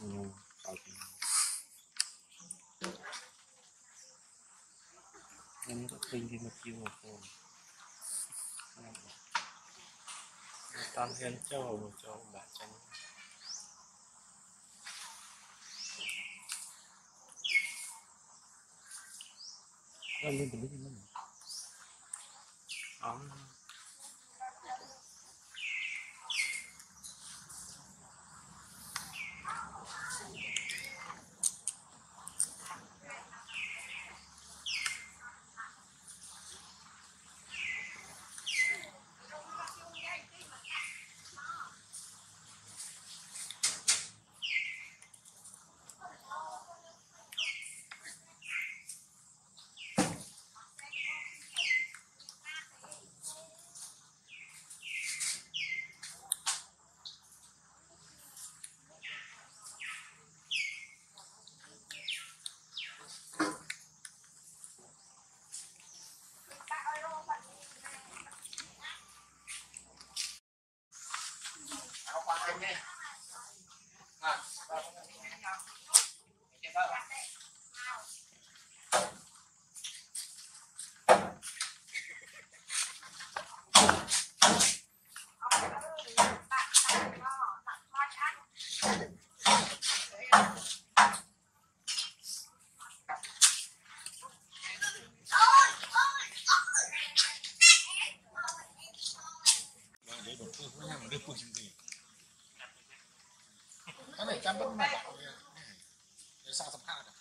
em có kinh thì một chiều một phồn tan hen châu một châu bà chân Hãy subscribe cho kênh Ghiền Mì Gõ Để không bỏ lỡ những video hấp dẫn để nhau mà đưa phương trình gì cái này chăm mà để sao được